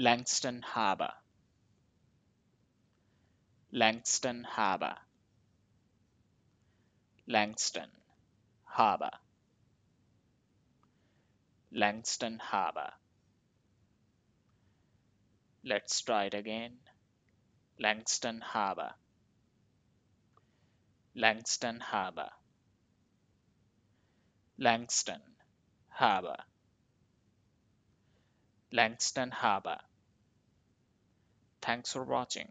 Langstone Harbour Langstone Harbour Langstone Harbour Langstone Harbour Let's try it again. Langstone Harbour Langstone Harbour Langstone Harbour Langstone Harbour Thanks for watching.